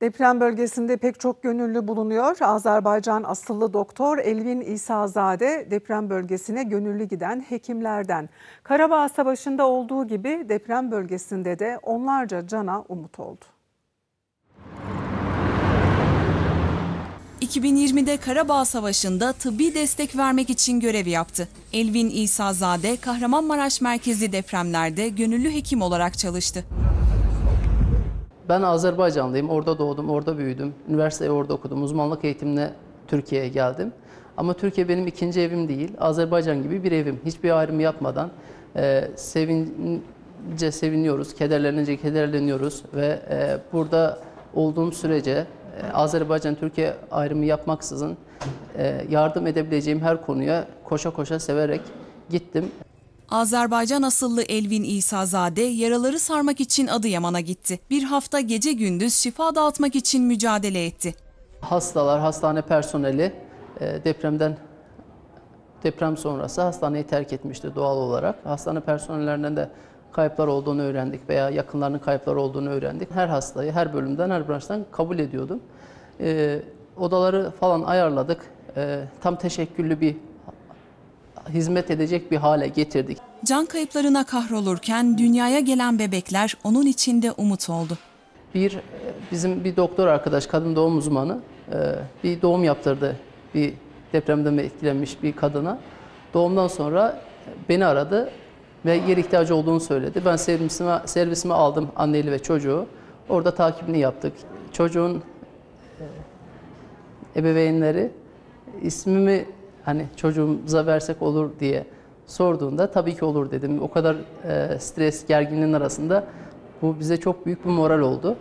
Deprem bölgesinde pek çok gönüllü bulunuyor. Azerbaycan asıllı doktor Elvin İsa'zade deprem bölgesine gönüllü giden hekimlerden. Karabağ Savaşı'nda olduğu gibi deprem bölgesinde de onlarca cana umut oldu. 2020'de Karabağ Savaşı'nda tıbbi destek vermek için görev yaptı. Elvin İsa'zade Kahramanmaraş merkezli depremlerde gönüllü hekim olarak çalıştı. Ben Azerbaycanlıyım. Orada doğdum, orada büyüdüm. Üniversiteyi orada okudum. Uzmanlık eğitimine Türkiye'ye geldim. Ama Türkiye benim ikinci evim değil. Azerbaycan gibi bir evim. Hiçbir ayrım yapmadan e, sevince seviniyoruz, kederlenince kederleniyoruz ve e, burada olduğum sürece e, Azerbaycan Türkiye ayrımı yapmaksızın e, yardım edebileceğim her konuya koşa koşa severek gittim. Azerbaycan asıllı Elvin İsa'zade yaraları sarmak için Adıyaman'a gitti. Bir hafta gece gündüz şifa dağıtmak için mücadele etti. Hastalar, hastane personeli e, depremden deprem sonrası hastaneyi terk etmişti doğal olarak. Hastane personellerinden de kayıplar olduğunu öğrendik veya yakınlarının kayıpları olduğunu öğrendik. Her hastayı her bölümden, her branştan kabul ediyordum. E, odaları falan ayarladık. E, tam teşekküllü bir hizmet edecek bir hale getirdik. Can kayıplarına kahrolurken dünyaya gelen bebekler onun içinde umut oldu. Bir bizim bir doktor arkadaş, kadın doğum uzmanı e, bir doğum yaptırdı bir depremden etkilenmiş bir kadına. Doğumdan sonra beni aradı ve yer ihtiyacı olduğunu söyledi. Ben servisime, servisime aldım anneli ve çocuğu. Orada takibini yaptık. Çocuğun e, ebeveynleri ismimi hani çocuğumuza versek olur diye sorduğunda tabii ki olur dedim. O kadar e, stres, gerginliğin arasında bu bize çok büyük bir moral oldu.